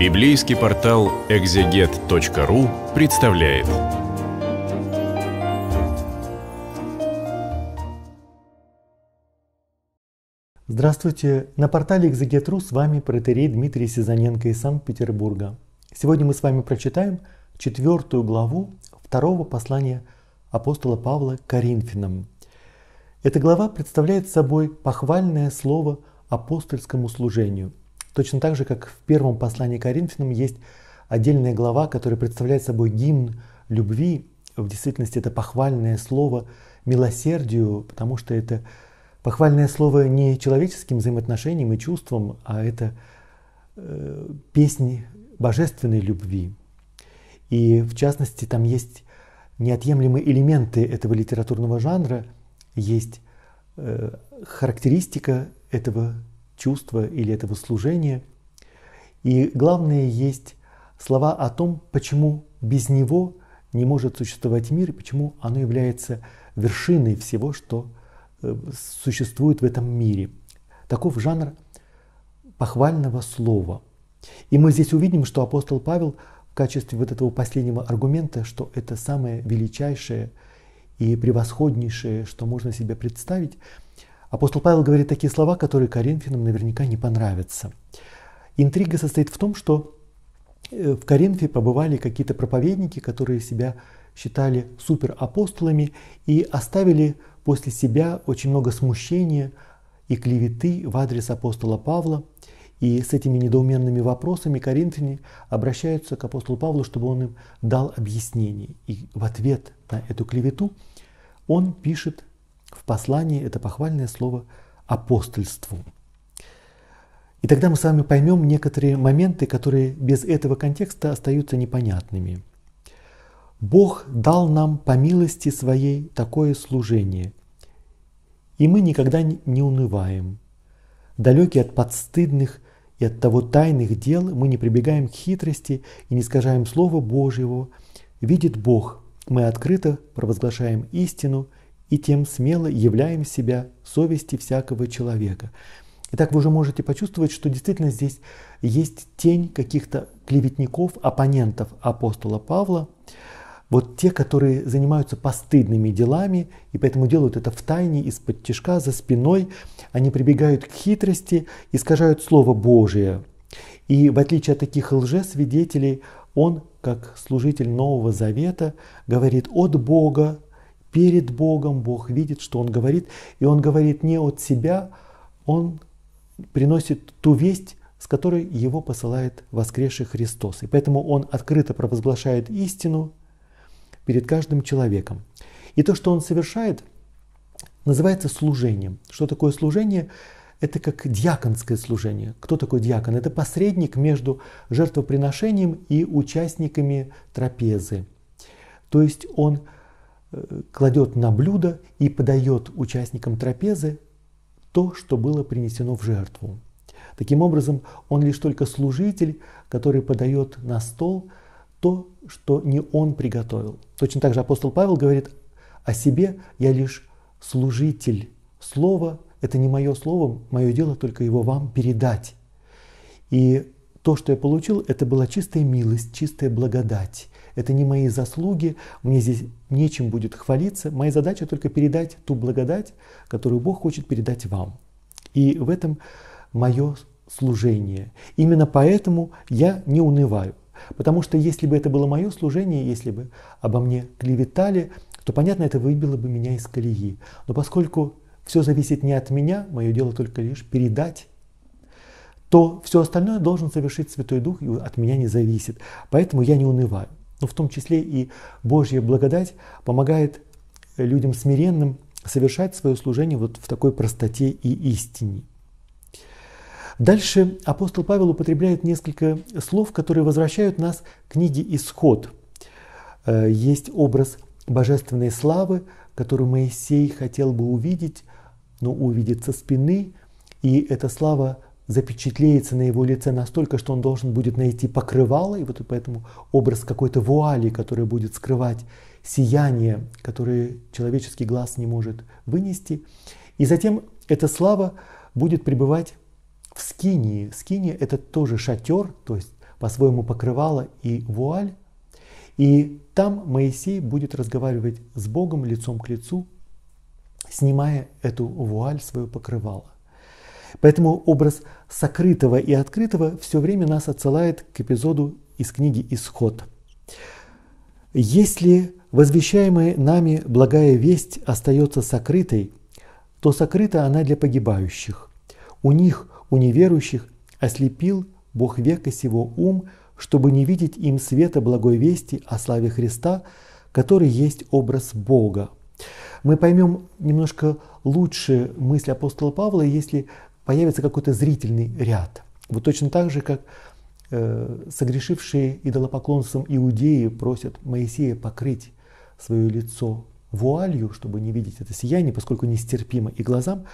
Библейский портал экзегет.ру представляет. Здравствуйте! На портале Экзегет.ру с вами протерей Дмитрий Сизаненко из Санкт-Петербурга. Сегодня мы с вами прочитаем четвертую главу второго послания апостола Павла Коринфянам. Эта глава представляет собой похвальное слово апостольскому служению – Точно так же, как в первом послании Коринфянам есть отдельная глава, которая представляет собой гимн любви. В действительности это похвальное слово милосердию, потому что это похвальное слово не человеческим взаимоотношениям и чувствам, а это э, песни божественной любви. И в частности там есть неотъемлемые элементы этого литературного жанра, есть э, характеристика этого чувства или этого служения. И главное есть слова о том, почему без него не может существовать мир и почему оно является вершиной всего, что э, существует в этом мире. Таков жанр похвального слова. И мы здесь увидим, что апостол Павел в качестве вот этого последнего аргумента, что это самое величайшее и превосходнейшее, что можно себе представить, Апостол Павел говорит такие слова, которые коринфянам наверняка не понравятся. Интрига состоит в том, что э, в Коринфе побывали какие-то проповедники, которые себя считали суперапостолами и оставили после себя очень много смущения и клеветы в адрес апостола Павла. И с этими недоуменными вопросами коринфяне обращаются к апостолу Павлу, чтобы он им дал объяснение. И в ответ на эту клевету он пишет в послании это похвальное слово апостольству. И тогда мы с вами поймем некоторые моменты, которые без этого контекста остаются непонятными. Бог дал нам по милости своей такое служение, и мы никогда не унываем. Далекие от подстыдных и от того тайных дел, мы не прибегаем к хитрости и не скажаем Слова Божьего. Видит Бог, мы открыто провозглашаем истину – и тем смело являем себя совести всякого человека. Итак, вы уже можете почувствовать, что действительно здесь есть тень каких-то клеветников, оппонентов апостола Павла, вот те, которые занимаются постыдными делами, и поэтому делают это в тайне, из-под тяжка, за спиной. Они прибегают к хитрости, искажают Слово Божие. И в отличие от таких лжесвидетелей, он, как служитель Нового Завета, говорит от Бога, перед Богом, Бог видит, что Он говорит, и Он говорит не от себя, Он приносит ту весть, с которой Его посылает воскресший Христос. И поэтому Он открыто провозглашает истину перед каждым человеком. И то, что Он совершает, называется служением. Что такое служение? Это как диаконское служение. Кто такой диакон? Это посредник между жертвоприношением и участниками трапезы. То есть он кладет на блюдо и подает участникам трапезы то, что было принесено в жертву. Таким образом, он лишь только служитель, который подает на стол то, что не он приготовил. Точно так же апостол Павел говорит о себе, я лишь служитель. Слово – это не мое слово, мое дело только его вам передать. И то, что я получил, это была чистая милость, чистая благодать. Это не мои заслуги, мне здесь нечем будет хвалиться. Моя задача только передать ту благодать, которую Бог хочет передать вам. И в этом мое служение. Именно поэтому я не унываю. Потому что если бы это было мое служение, если бы обо мне клеветали, то, понятно, это выбило бы меня из колеи. Но поскольку все зависит не от меня, мое дело только лишь передать то все остальное должен совершить Святой Дух и от меня не зависит. Поэтому я не унываю. Но в том числе и Божья благодать помогает людям смиренным совершать свое служение вот в такой простоте и истине. Дальше апостол Павел употребляет несколько слов, которые возвращают нас к книге «Исход». Э, есть образ божественной славы, которую Моисей хотел бы увидеть, но увидит со спины, и эта слава запечатлеется на его лице настолько, что он должен будет найти покрывало, и вот поэтому образ какой-то вуали, который будет скрывать сияние, которое человеческий глаз не может вынести. И затем эта слава будет пребывать в скинии. Скиния – это тоже шатер, то есть по-своему покрывало и вуаль. И там Моисей будет разговаривать с Богом лицом к лицу, снимая эту вуаль, свое покрывало. Поэтому образ сокрытого и открытого все время нас отсылает к эпизоду из книги «Исход». Если возвещаемая нами благая весть остается сокрытой, то сокрыта она для погибающих. У них, у неверующих, ослепил Бог века сего ум, чтобы не видеть им света благой вести о славе Христа, который есть образ Бога. Мы поймем немножко лучше мысль апостола Павла, если появится какой-то зрительный ряд. Вот точно так же, как э, согрешившие идолопоклонством иудеи просят Моисея покрыть свое лицо вуалью, чтобы не видеть это сияние, поскольку нестерпимо и глазам.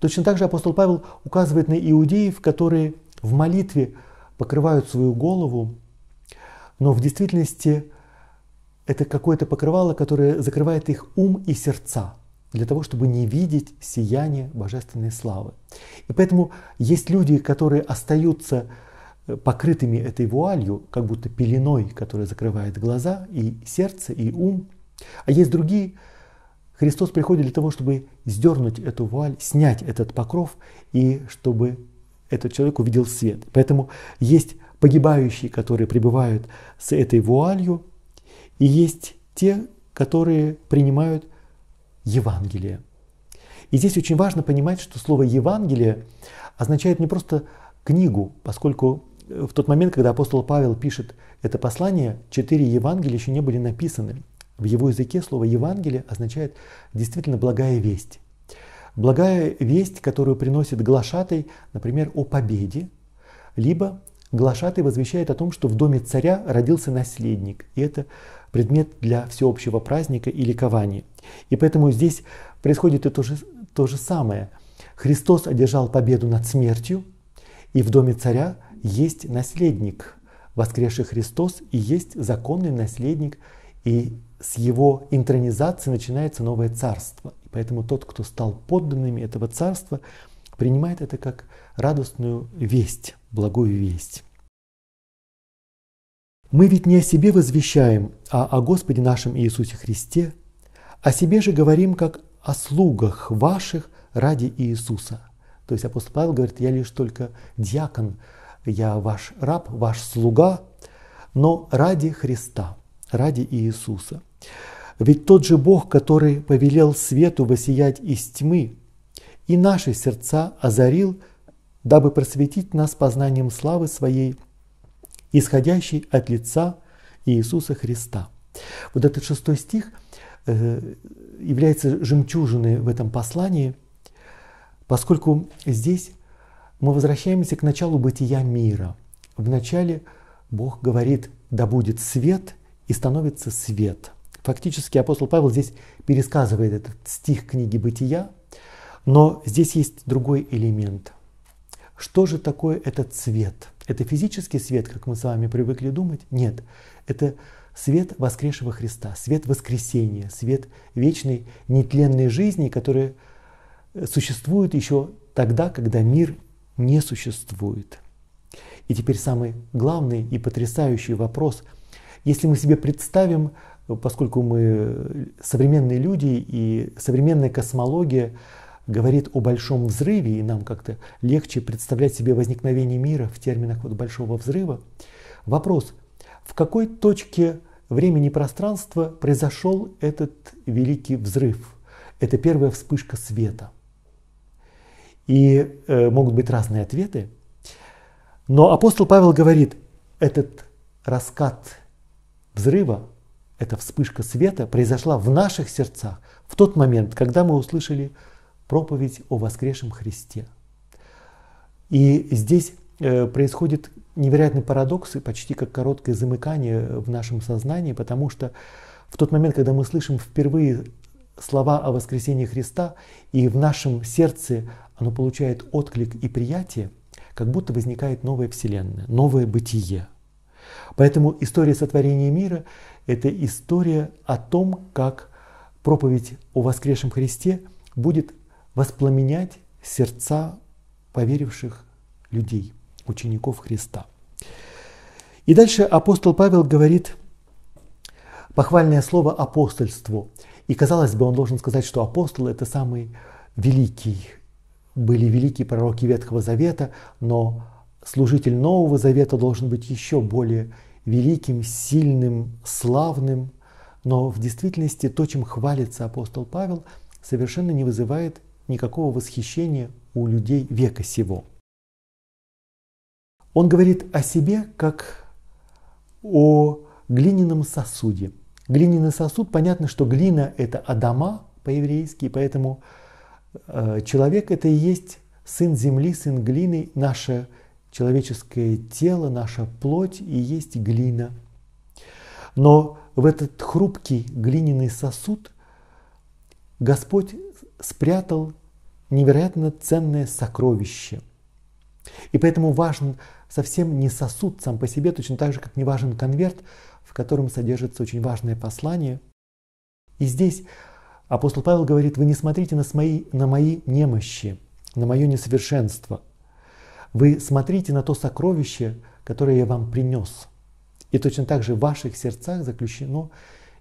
Точно так же апостол Павел указывает на иудеев, которые в молитве покрывают свою голову, но в действительности это какое-то покрывало, которое закрывает их ум и сердца для того, чтобы не видеть сияние божественной славы. И поэтому есть люди, которые остаются э, покрытыми этой вуалью, как будто пеленой, которая закрывает глаза и сердце, и ум. А есть другие, Христос приходит для того, чтобы сдернуть эту вуаль, снять этот покров, и чтобы этот человек увидел свет. Поэтому есть погибающие, которые пребывают с этой вуалью, и есть те, которые принимают Евангелие. И здесь очень важно понимать, что слово Евангелие означает не просто книгу, поскольку в тот момент, когда апостол Павел пишет это послание, четыре Евангелия еще не были написаны. В его языке слово Евангелие означает действительно благая весть. Благая весть, которую приносит глашатай, например, о победе, либо глашатай возвещает о том, что в доме царя родился наследник. И это предмет для всеобщего праздника и ликования. И поэтому здесь происходит и то же, то же самое. Христос одержал победу над смертью, и в доме царя есть наследник, воскресший Христос, и есть законный наследник, и с его интронизации начинается новое царство. И поэтому тот, кто стал подданными этого царства, принимает это как радостную весть, благую весть. Мы ведь не о себе возвещаем, а о Господе нашем Иисусе Христе, о себе же говорим как о слугах ваших ради Иисуса. То есть апостол Павел говорит, я лишь только диакон, я ваш раб, ваш слуга, но ради Христа, ради Иисуса. Ведь тот же Бог, который повелел свету воссиять из тьмы, и наши сердца озарил, дабы просветить нас познанием славы Своей, исходящей от лица Иисуса Христа. Вот этот шестой стих э, является жемчужиной в этом послании, поскольку здесь мы возвращаемся к началу бытия мира. В начале Бог говорит, да будет свет, и становится свет – Фактически апостол Павел здесь пересказывает этот стих книги «Бытия», но здесь есть другой элемент. Что же такое этот свет? Это физический свет, как мы с вами привыкли думать? Нет, это свет воскресшего Христа, свет воскресения, свет вечной нетленной жизни, которая существует еще тогда, когда мир не существует. И теперь самый главный и потрясающий вопрос. Если мы себе представим поскольку мы современные люди и современная космология говорит о большом взрыве, и нам как-то легче представлять себе возникновение мира в терминах вот большого взрыва. Вопрос, в какой точке времени и пространства произошел этот великий взрыв? Это первая вспышка света. И э, могут быть разные ответы. Но апостол Павел говорит, этот раскат взрыва эта вспышка света произошла в наших сердцах в тот момент, когда мы услышали проповедь о воскресшем Христе. И здесь э, происходит невероятный парадокс и почти как короткое замыкание в нашем сознании, потому что в тот момент, когда мы слышим впервые слова о воскресении Христа, и в нашем сердце оно получает отклик и приятие, как будто возникает новая вселенная, новое бытие. Поэтому история сотворения мира это история о том, как проповедь о воскресшем Христе будет воспламенять сердца поверивших людей, учеников Христа. И дальше апостол Павел говорит похвальное слово апостольству. И казалось бы, он должен сказать, что апостол это самый великий. Были великие пророки Ветхого Завета, но служитель Нового Завета должен быть еще более великим, сильным, славным. Но в действительности то, чем хвалится апостол Павел, совершенно не вызывает никакого восхищения у людей века сего. Он говорит о себе как о глиняном сосуде. Глиняный сосуд, понятно, что глина – это Адама по-еврейски, поэтому э, человек – это и есть сын земли, сын глины, наше человеческое тело, наша плоть и есть глина. Но в этот хрупкий глиняный сосуд Господь спрятал невероятно ценное сокровище. И поэтому важен совсем не сосуд сам по себе, точно так же, как не важен конверт, в котором содержится очень важное послание. И здесь апостол Павел говорит, вы не смотрите на мои, на мои немощи, на мое несовершенство. Вы смотрите на то сокровище, которое я вам принес. И точно так же в ваших сердцах заключено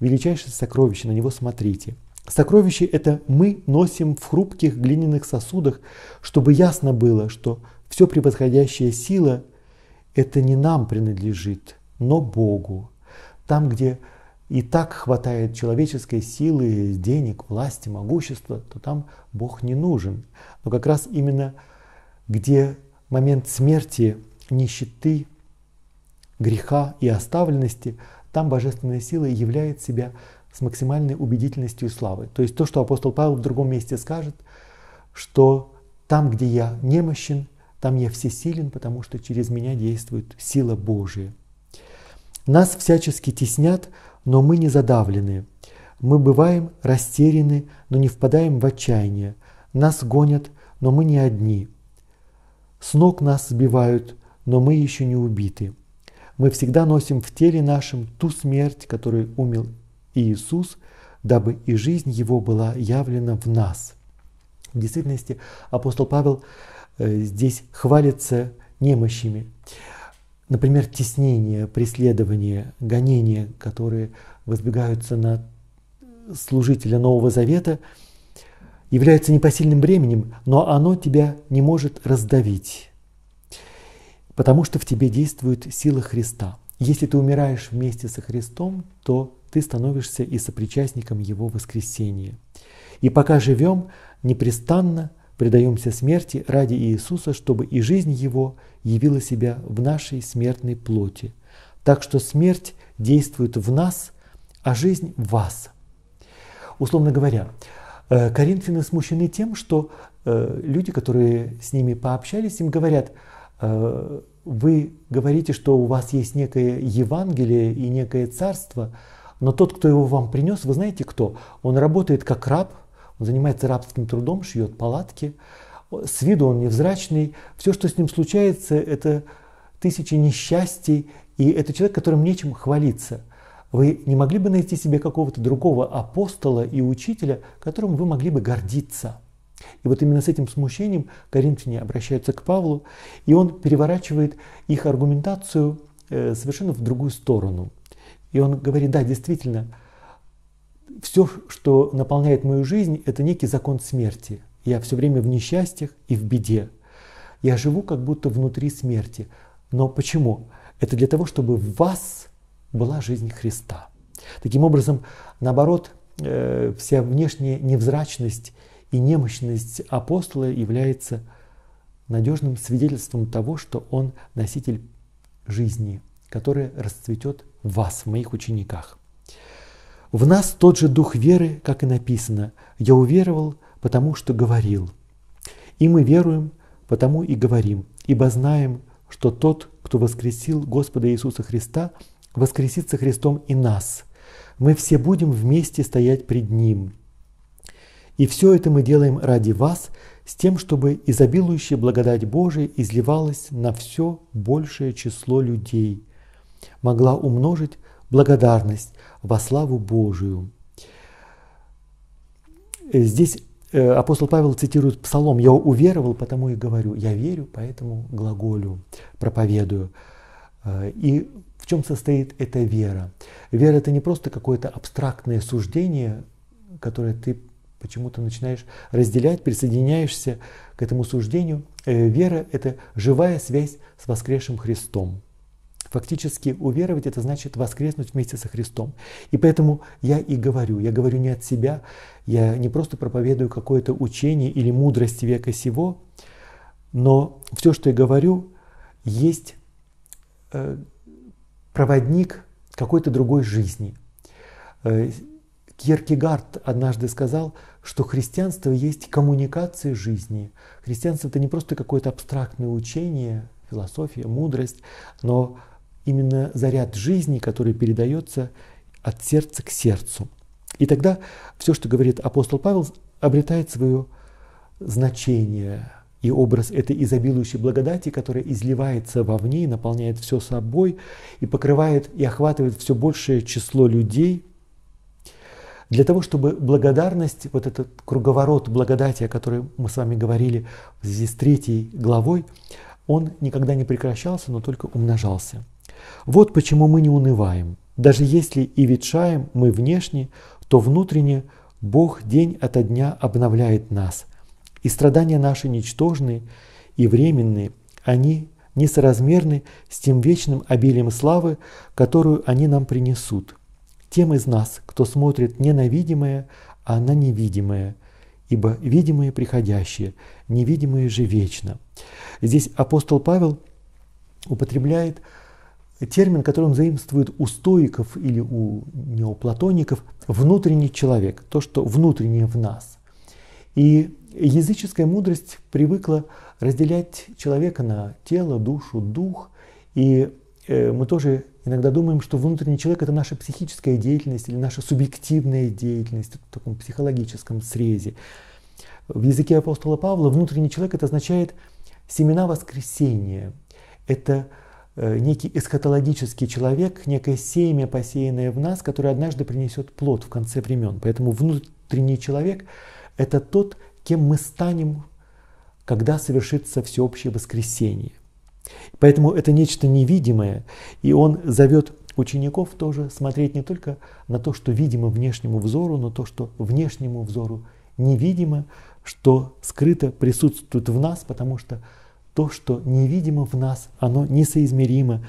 величайшее сокровище, на него смотрите. Сокровище это мы носим в хрупких глиняных сосудах, чтобы ясно было, что все превосходящая сила это не нам принадлежит, но Богу. Там, где и так хватает человеческой силы, денег, власти, могущества, то там Бог не нужен. Но как раз именно где момент смерти, нищеты, греха и оставленности, там божественная сила являет себя с максимальной убедительностью и славой. То есть то, что апостол Павел в другом месте скажет, что там, где я немощен, там я всесилен, потому что через меня действует сила Божия. Нас всячески теснят, но мы не задавлены. Мы бываем растеряны, но не впадаем в отчаяние. Нас гонят, но мы не одни. С ног нас сбивают, но мы еще не убиты. Мы всегда носим в теле нашем ту смерть, которую умел Иисус, дабы и жизнь Его была явлена в нас. В действительности апостол Павел Э, здесь хвалится немощами. Например, теснение, преследование, гонения, которые возбегаются на служителя Нового Завета, являются непосильным бременем, но оно тебя не может раздавить, потому что в тебе действует сила Христа. Если ты умираешь вместе со Христом, то ты становишься и сопричастником Его воскресения. И пока живем, непрестанно – предаемся смерти ради Иисуса, чтобы и жизнь Его явила себя в нашей смертной плоти. Так что смерть действует в нас, а жизнь в вас. Условно говоря, э, коринфяне смущены тем, что э, люди, которые с ними пообщались, им говорят, э, вы говорите, что у вас есть некое Евангелие и некое царство, но тот, кто его вам принес, вы знаете кто? Он работает как раб – он занимается рабским трудом, шьет палатки. С виду он невзрачный. Все, что с ним случается, это тысячи несчастий. И это человек, которым нечем хвалиться. Вы не могли бы найти себе какого-то другого апостола и учителя, которым вы могли бы гордиться? И вот именно с этим смущением коринфяне обращаются к Павлу, и он переворачивает их аргументацию э, совершенно в другую сторону. И он говорит, да, действительно, все, что наполняет мою жизнь, это некий закон смерти. Я все время в несчастьях и в беде. Я живу как будто внутри смерти. Но почему? Это для того, чтобы в вас была жизнь Христа. Таким образом, наоборот, э, вся внешняя невзрачность и немощность апостола является надежным свидетельством того, что он носитель жизни, которая расцветет в вас, в моих учениках. В нас тот же дух веры, как и написано, «Я уверовал, потому что говорил». И мы веруем, потому и говорим, ибо знаем, что тот, кто воскресил Господа Иисуса Христа, воскресит со Христом и нас. Мы все будем вместе стоять пред Ним. И все это мы делаем ради вас, с тем, чтобы изобилующая благодать Божия изливалась на все большее число людей, могла умножить благодарность во славу Божию. Э, здесь э, апостол Павел цитирует псалом «Я уверовал, потому и говорю». Я верю, поэтому глаголю, проповедую. Э, и В чем состоит эта вера? Вера это не просто какое-то абстрактное суждение, которое ты почему-то начинаешь разделять, присоединяешься к этому суждению. Вера это живая связь с воскресшим Христом. Фактически уверовать это значит воскреснуть вместе со Христом. И поэтому я и говорю, я говорю не от себя, я не просто проповедую какое-то учение или мудрость века сего, но все, что я говорю, есть э, проводник какой-то другой жизни. Э, Кierkegaard однажды сказал, что христианство есть коммуникация жизни. Христианство это не просто какое-то абстрактное учение, философия, мудрость, но именно заряд жизни, который передается от сердца к сердцу. И тогда все, что говорит апостол Павел, обретает свое значение, и образ этой изобилующей благодати, которая изливается вовне наполняет все собой, и покрывает и охватывает все большее число людей, для того, чтобы благодарность, вот этот круговорот благодати, о котором мы с вами говорили в связи с третьей главой, он никогда не прекращался, но только умножался. Вот почему мы не унываем. Даже если и ветшаем мы внешне, то внутренне Бог день ото дня обновляет нас – и страдания наши ничтожны и временные, они несоразмерны с тем вечным обилием славы, которую они нам принесут. Тем из нас, кто смотрит не на видимое, а на невидимое, ибо видимое приходящее, невидимое же вечно. Здесь апостол Павел употребляет термин, который он заимствует у стоиков или у неоплатоников, внутренний человек, то, что внутреннее в нас. И языческая мудрость привыкла разделять человека на тело, душу, дух. И э, мы тоже иногда думаем, что внутренний человек это наша психическая деятельность или наша субъективная деятельность в таком психологическом срезе. В языке апостола Павла внутренний человек это означает семена воскресения. Это некий эсхатологический человек, некое семя, посеянное в нас, которое однажды принесет плод в конце времен. Поэтому внутренний человек это тот, кем мы станем, когда совершится всеобщее воскресение. Поэтому это нечто невидимое, и он зовет учеников тоже смотреть не только на то, что видимо внешнему взору, но то, что внешнему взору невидимо, что скрыто присутствует в нас, потому что то, что невидимо в нас, оно несоизмеримо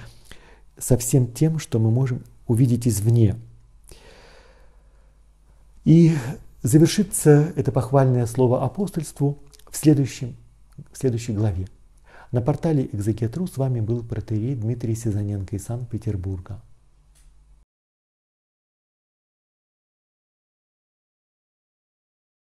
со всем тем, что мы можем увидеть извне. И Завершится это похвальное слово апостольству в, следующем, в следующей главе. На портале Экзекетру с вами был протерей Дмитрий Сизаненко из Санкт-Петербурга.